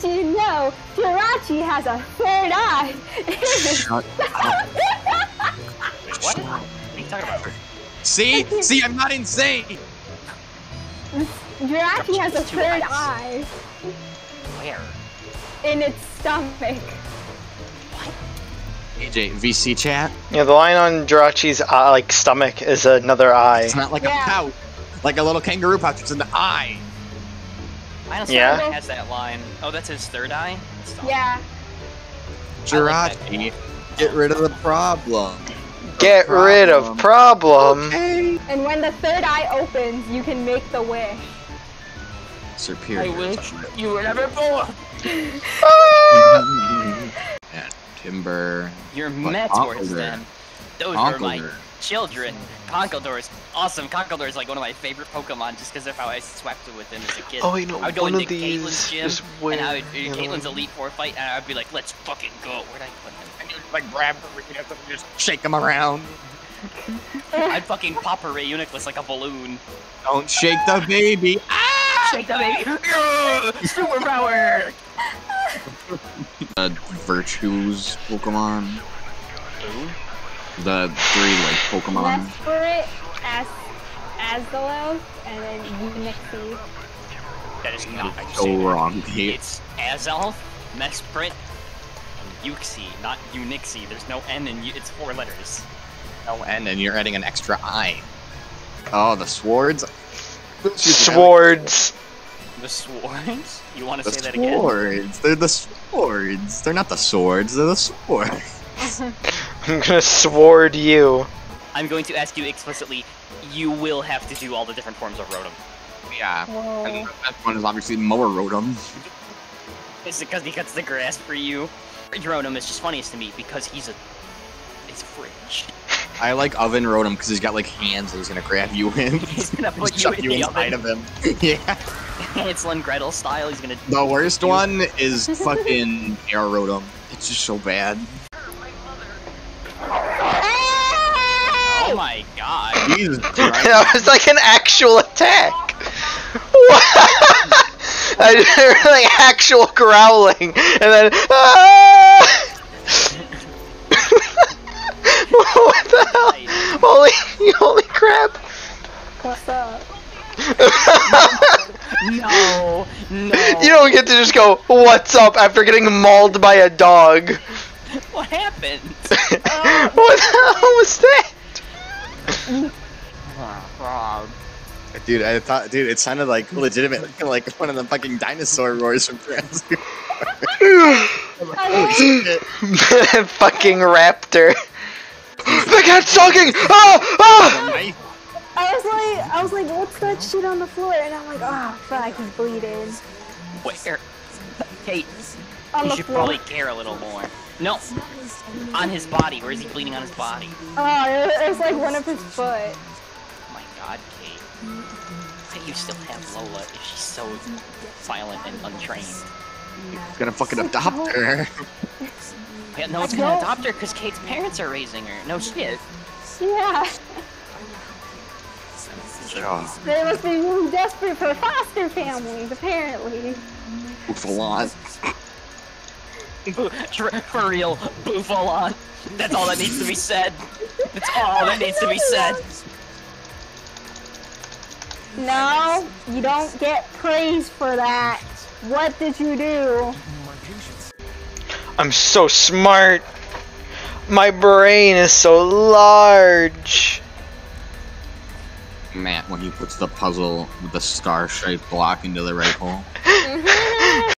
Did you know Jirachi has a third eye? Shut up. What? What are you talking about? See? See, I'm not insane! Jirachi has a third eyes. eye Where? in its stomach. AJ, VC chat? Yeah, the line on Jirachi's uh, like stomach is another eye. It's not like Yeah. a pouch. Like a little kangaroo pouch, it's an eye. Dinosaur Yeah? has that line. Oh, that's his third eye? Yeah. Jirachi, get rid of the problem. Get rid of problem. Okay. And when the third eye opens, you can make the wish. Superior. I wish you were never born. Ah! and Timburr. Your But Metaurs Conkeldurr. then. Those were my Conkeldurr. children. Conkeldurr's awesome. Conkeldurr is like one of my favorite Pokemon just because of how I swept with him as a kid. Oh wait, no, I would go one into of these Caitlin's gym, is way. and I would you know, Caitlin's Elite Four fight, and I'd be like, "Let's fucking go." Where'd I put him? And you like grab the Reuniclus and just shake them around. I'd fucking pop a Reuniclus like a balloon. Don't shake the baby. Ah! Shake the baby. Yeah! Superpower. The Virtues Pokemon. The three like Pokemon. Mesprit, As Azalos, and then Unixie. That is not So wrong. Kate. It's Azelf, Mesprit, and Uxie, not Unixie. There's no N in U. It's four letters. No N, and you're adding an extra I. Oh, the swords. Swords. The swords? You want to The say that again? The swords. They're the swords. They're not the swords. They're the swords. I'm gonna sword you. I'm going to ask you explicitly. You will have to do all the different forms of Rotom. Yeah. Whoa. And the best one is obviously Mower Rotom. Is it because he cuts the grass for you? Rotom is just funniest to me because he's a. It's a fridge. I like Oven Rotom because he's got like hands that he's gonna grab you in. He's gonna put you in you the inside oven. of him. yeah. it's and Gretel style. He's gonna. The worst one is fucking Air Rotom. It's just so bad. Oh Hey! my god. Jesus that was like an actual attack. What? I did like actual growling, and then. Ah! what the hell? Holy, holy crap! What's up? No. No. You don't get to just go, "What's up?" after getting mauled by a dog. What happened? what the hell was that? Rob. Dude, I thought, dude, it sounded like legitimate, like one of the fucking dinosaur roars from Jurassic. Holy shit. Fucking raptor. the cat's talking! Ah! Ah! I was like, I was like, what's that shit on the floor? And I'm like, oh fuck, he's bleeding. Where? Kate, On you the should floor. probably care a little more. No. On his body. Where is he bleeding on his body? Oh, it was like one of his foot. Oh my god, Kate. Why do you still have Lola if she's so violent and untrained? Gonna fucking adopt her. Yeah, no one's gonna don't- adopt her because Kate's parents are raising her. No shit. Yeah. They must be desperate for foster families, apparently. Falon. Boo- for, for real, Buffalon. That's all that needs to be said. That's all that needs to be said. No, you don't get praise for that. What did you do? I'm so smart. My brain is so large. Matt, when he puts the puzzle with the star-shaped block into the right hole. Mhm.